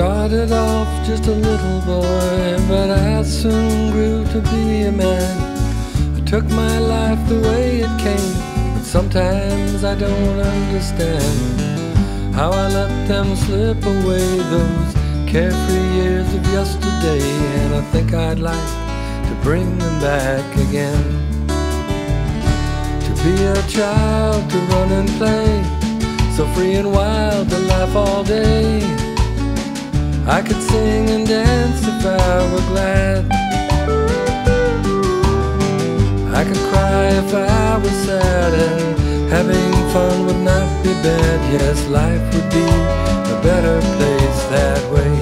Started off just a little boy, but I soon grew to be a man. I took my life the way it came, but sometimes I don't understand how I let them slip away those carefree years of yesterday, and I think I'd like to bring them back again. To be a child, to run and play, so free and wild to laugh all day. I could sing and dance if I were glad. I could cry if I was sad, and having fun would not be bad. Yes, life would be a better place that way.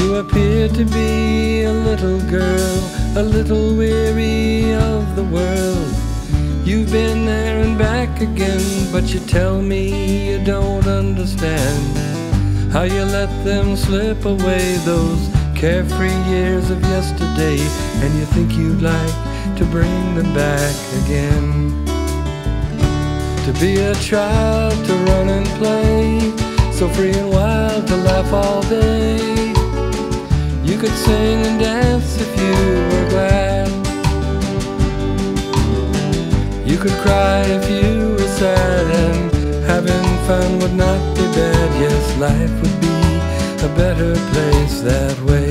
You appear to be a little girl, a little weary of the world. You've been there and back again, but you tell me you don't understand how you let them slip away those carefree years of yesterday, and you think you'd like to bring them back again. To be a child, to run and play, so free and wild to laugh all day. You could sing and dance if you were glad. You could cry if you were sad, and having fun would not life would be a better place that way.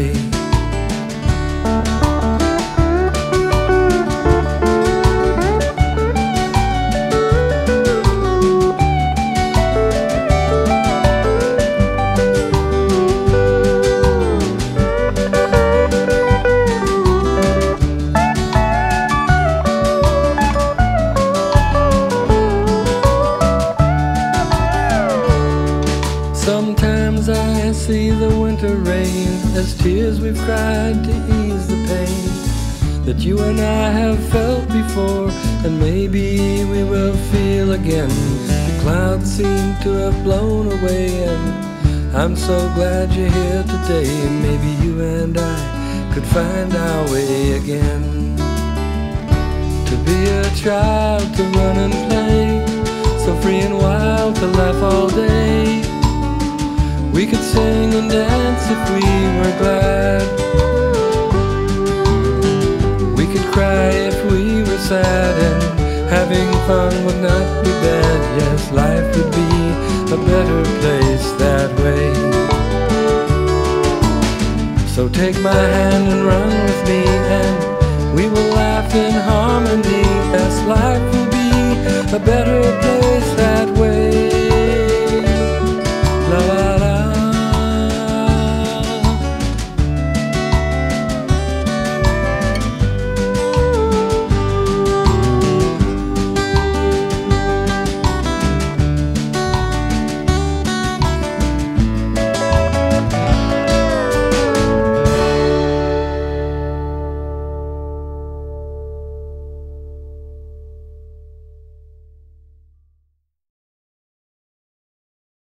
Winter rain as tears we've cried to ease the pain that you and I have felt before, and maybe we will feel again. The clouds seem to have blown away, and I'm so glad you're here today. Maybe you and I could find our way again. To be a child, to run and play, so free and wild, to laugh all day. We could sing and dance if we were glad. We could cry if we were sad, and having fun would not be bad. Yes, life would be a better place that way. So take my hand and run with me, and we will laugh in harmony. Yes, life will be a better